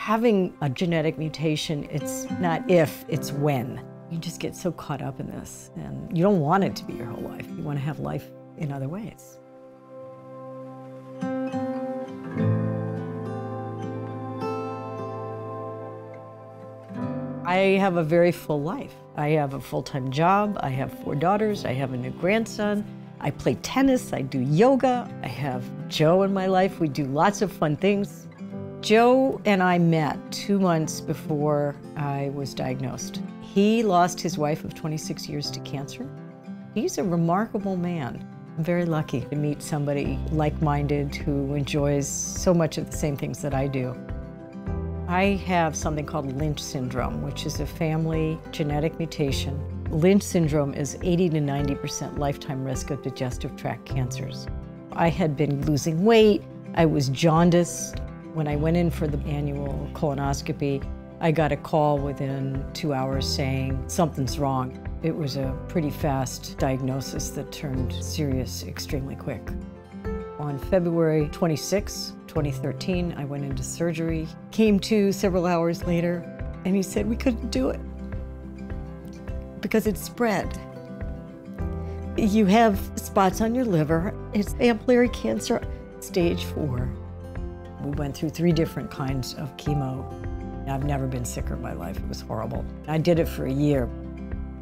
Having a genetic mutation, it's not if, it's when. You just get so caught up in this, and you don't want it to be your whole life. You want to have life in other ways. I have a very full life. I have a full-time job, I have four daughters, I have a new grandson, I play tennis, I do yoga, I have Joe in my life. We do lots of fun things. Joe and I met two months before I was diagnosed. He lost his wife of 26 years to cancer. He's a remarkable man. I'm very lucky to meet somebody like-minded who enjoys so much of the same things that I do. I have something called Lynch syndrome, which is a family genetic mutation. Lynch syndrome is 80 to 90% lifetime risk of digestive tract cancers. I had been losing weight, I was jaundiced. When I went in for the annual colonoscopy, I got a call within two hours saying something's wrong. It was a pretty fast diagnosis that turned serious extremely quick. On February 26, 2013, I went into surgery, came to several hours later, and he said we couldn't do it because it spread. You have spots on your liver. It's ampullary cancer, stage four. We went through three different kinds of chemo. I've never been sicker in my life. It was horrible. I did it for a year.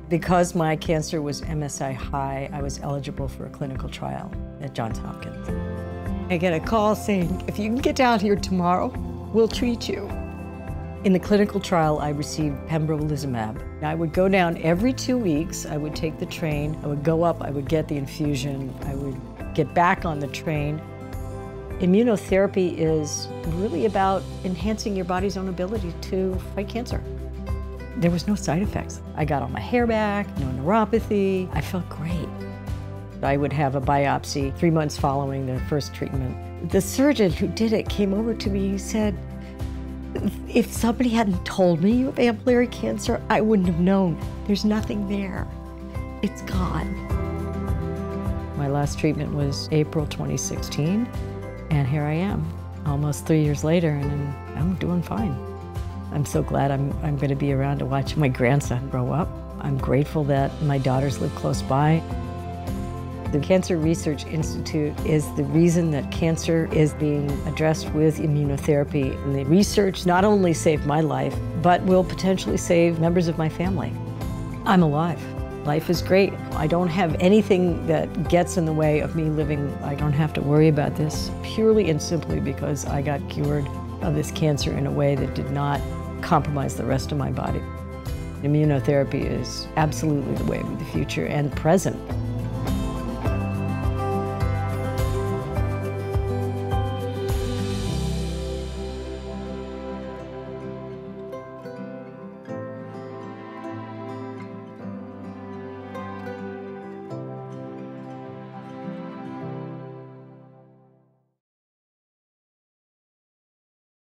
Because my cancer was MSI high, I was eligible for a clinical trial at Johns Hopkins. I get a call saying, if you can get down here tomorrow, we'll treat you. In the clinical trial, I received pembrolizumab. I would go down every two weeks. I would take the train. I would go up. I would get the infusion. I would get back on the train. Immunotherapy is really about enhancing your body's own ability to fight cancer. There was no side effects. I got all my hair back, no neuropathy. I felt great. I would have a biopsy three months following the first treatment. The surgeon who did it came over to me and said, if somebody hadn't told me you have ampullary cancer, I wouldn't have known. There's nothing there. It's gone. My last treatment was April 2016, and here I am, almost three years later, and I'm doing fine. I'm so glad I'm, I'm going to be around to watch my grandson grow up. I'm grateful that my daughters live close by. The Cancer Research Institute is the reason that cancer is being addressed with immunotherapy. And the research not only saved my life, but will potentially save members of my family. I'm alive. Life is great. I don't have anything that gets in the way of me living. I don't have to worry about this purely and simply because I got cured of this cancer in a way that did not compromise the rest of my body. Immunotherapy is absolutely the way of the future and present.